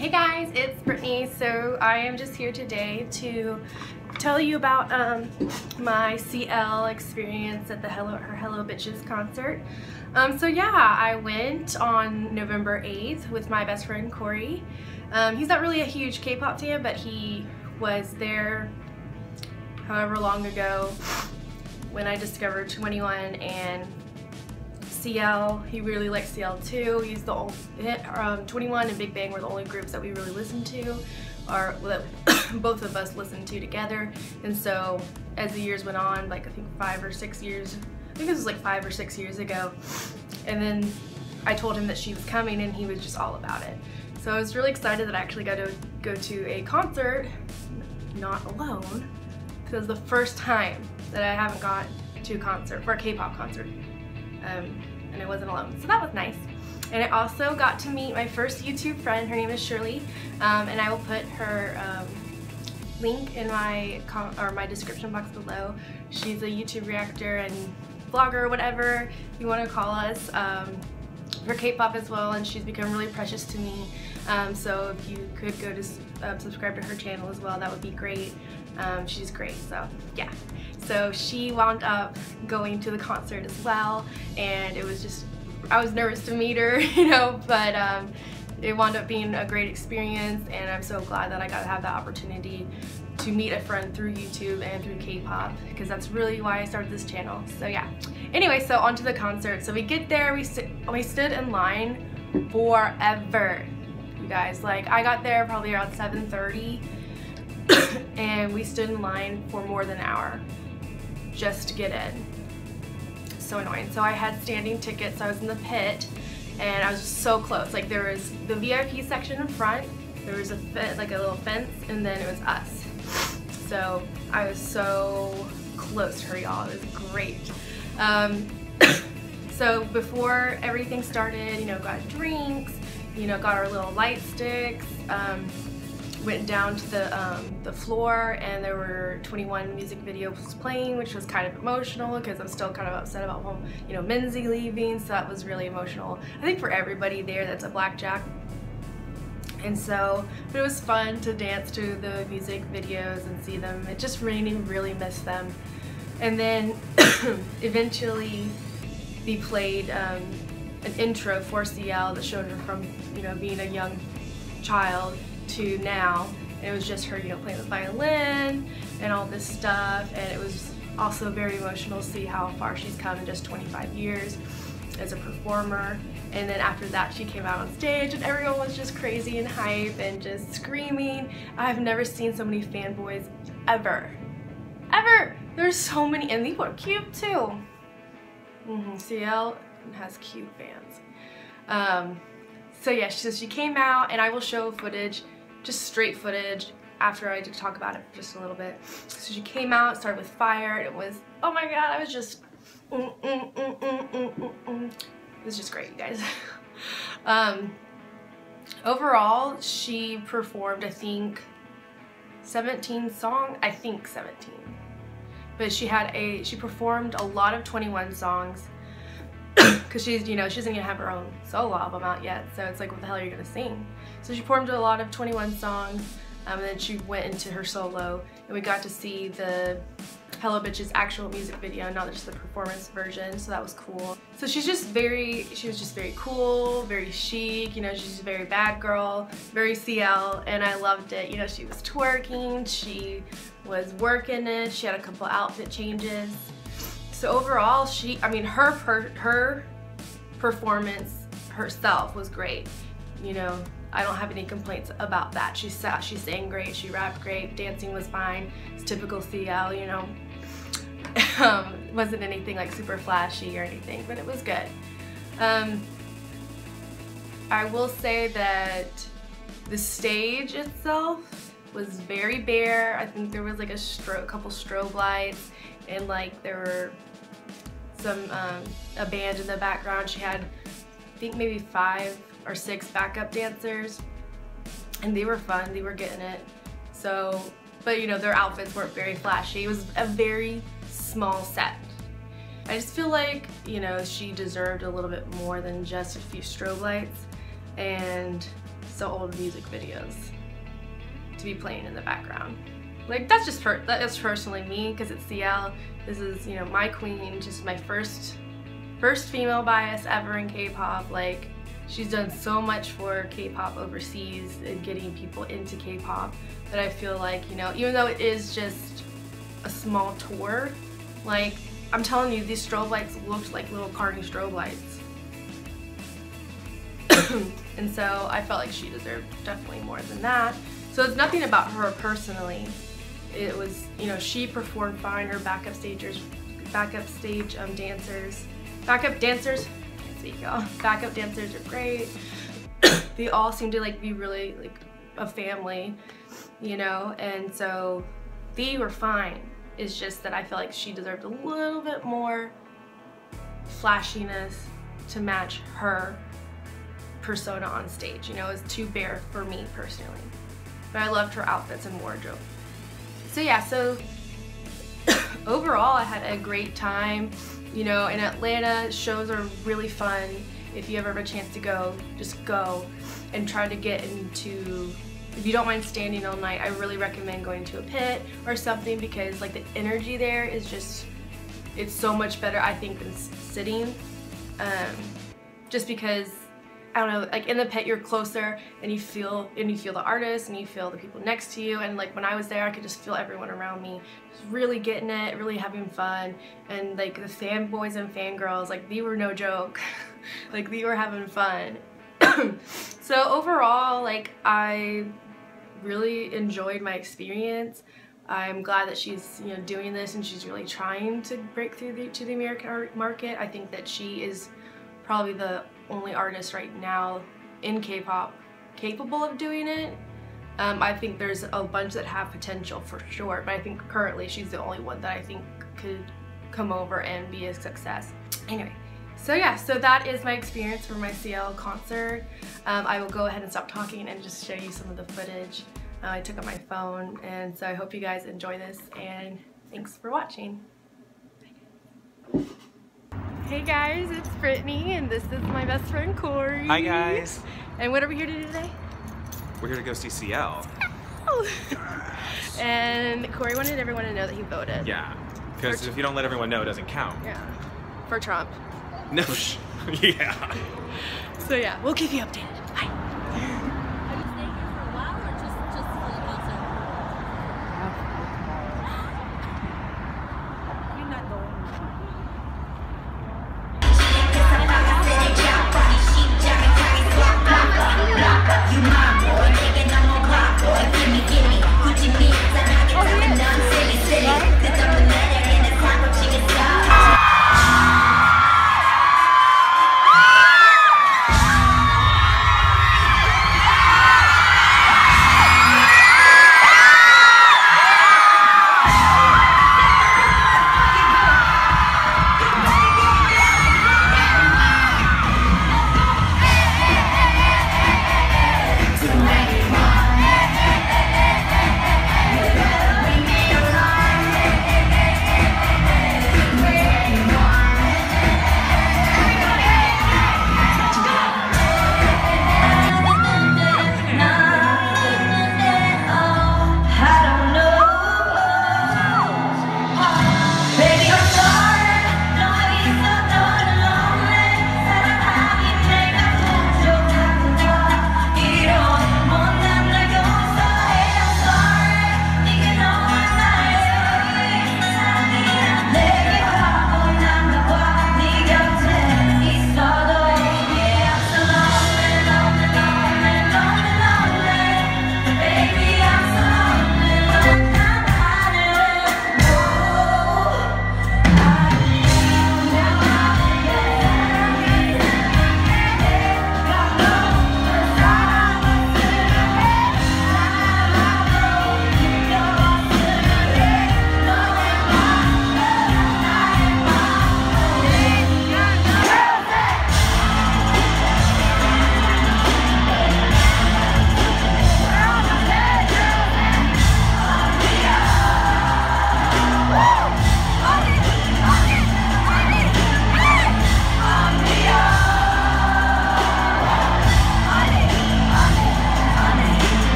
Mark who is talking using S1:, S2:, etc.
S1: Hey guys, it's Brittany. So I am just here today to tell you about um, my CL experience at the Hello her Hello Bitches concert. Um, so yeah, I went on November 8th with my best friend Corey. Um, he's not really a huge K-pop fan, but he was there however long ago when I discovered 2NE1 and CL. He really likes CL too. He's the old um, 2NE1 and Big Bang were the only groups that we really listened to, or that both of us listened to together. And so as the years went on, like I think five or six years, I think this was like five or six years ago, and then I told him that she was coming and he was just all about it. So I was really excited that I actually got to go to a concert, not alone, because it was the first time that I haven't gone to a concert, for a K-pop concert. Um, and I wasn't alone. So that was nice. And I also got to meet my first YouTube friend. Her name is Shirley, um, and I will put her um, link in my or my description box below. She's a YouTube reactor and vlogger, whatever you want to call us. Um, for K-pop as well, and she's become really precious to me. Um, so if you could go to uh, subscribe to her channel as well, that would be great. Um, she's great, so yeah. So she wound up going to the concert as well, and it was just, I was nervous to meet her, you know, but um, it wound up being a great experience, and I'm so glad that I got to have the opportunity to meet a friend through YouTube and through K-pop, because that's really why I started this channel. So yeah. Anyway, so on to the concert. So we get there, we, st we stood in line forever, you guys. Like, I got there probably around 7.30, and we stood in line for more than an hour just to get in. So annoying. So I had standing tickets, I was in the pit, and I was so close. Like there was the VIP section in front, there was a like a little fence, and then it was us. So I was so close to her, y'all. It was great. Um, so before everything started, you know, got drinks, you know, got our little light sticks. Um, went down to the, um, the floor and there were 2NE1 music videos playing which was kind of emotional because I'm still kind of upset about home, you know, Minzy leaving so that was really emotional. I think for everybody there that's a blackjack and so but it was fun to dance to the music videos and see them. It just made me really miss them. And then eventually they played um, an intro for CL that showed her from you know being a young child to now. It was just her, you know, playing the violin and all this stuff. And it was also very emotional to see how far she's come in just 25 years as a performer. And then after that, she came out on stage and everyone was just crazy and hype and just screaming. I've never seen so many fanboys ever. Ever! There's so many, and these were cute too. Mm -hmm. CL has cute fans. Um, so yeah, so she came out and I will show footage just straight footage after I did talk about it just a little bit. So she came out, started with fire, and it was, oh my god, I was just, mm, mm, mm, it was just great, you guys. um, overall, she performed, I think, 17 songs, I think 17. But she had a, she performed a lot of 2NE1 songs because she's, you know, she doesn't even have her own solo album out yet, so it's like, what the hell are you gonna sing? So she performed a lot of 2NE1 songs, um, and then she went into her solo, and we got to see the Hello Bitch's actual music video, not just the performance version, so that was cool. So she's just very, she was just very cool, very chic, you know, she's a very bad girl, very CL, and I loved it. You know, she was twerking, she was working it, she had a couple outfit changes. So overall, she, I mean, her, per, her performance herself was great. You know, I don't have any complaints about that. She sat, she sang great, she rapped great, dancing was fine. It's typical CL, you know. um, wasn't anything like super flashy or anything, but it was good. Um, I will say that the stage itself was very bare. I think there was like a couple strobe lights and like there were some um, a band in the background. She had, I think maybe five or six backup dancers, and they were fun. They were getting it. So, but you know, their outfits weren't very flashy. It was a very small set. I just feel like, you know, she deserved a little bit more than just a few strobe lights. And so old music videos to be playing in the background. Like that's just per that's personally me because it's CL. This is you know my queen, just my first first female bias ever in K-pop. Like she's done so much for K-pop overseas and getting people into K-pop that I feel like you know even though it is just a small tour, like I'm telling you these strobe lights looked like little carny strobe lights. and so I felt like she deserved definitely more than that. So it's nothing about her personally. It was, you know, she performed fine. Her backup stagers, backup stage um, dancers, backup dancers, can't y'all. Backup dancers are great. they all seem to like be really like a family, you know, and so they were fine. It's just that I feel like she deserved a little bit more flashiness to match her persona on stage. You know, it was too bare for me personally. But I loved her outfits and wardrobe. So yeah, so overall I had a great time. You know, in Atlanta, shows are really fun. If you ever have a chance to go, just go and try to get into if you don't mind standing all night, I really recommend going to a pit or something because like the energy there is just, it's so much better I think than sitting. Um, just because I don't know, like in the pit you're closer and you feel and you feel the artist and you feel the people next to you and like when I was there I could just feel everyone around me just really getting it, really having fun and like the fanboys and fangirls like they were no joke. like they were having fun. so overall like I really enjoyed my experience. I'm glad that she's you know doing this and she's really trying to break through the, to the American market. I think that she is probably the only artist right now in K-pop capable of doing it. Um, I think there's a bunch that have potential for sure, but I think currently she's the only one that I think could come over and be a success. Anyway, so yeah, so that is my experience for my CL concert. Um, I will go ahead and stop talking and just show you some of the footage uh, I took on my phone. And so I hope you guys enjoy this and thanks for watching. Hey guys, it's Brittany and this is my best friend Corey.
S2: Hi guys.
S1: And what are we here to do today?
S2: We're here to go see CL.
S1: and Corey wanted everyone to know that he voted.
S2: Yeah, because if you don't let everyone know, it doesn't count.
S1: Yeah, for Trump.
S2: No, yeah.
S1: So yeah, we'll keep you updated.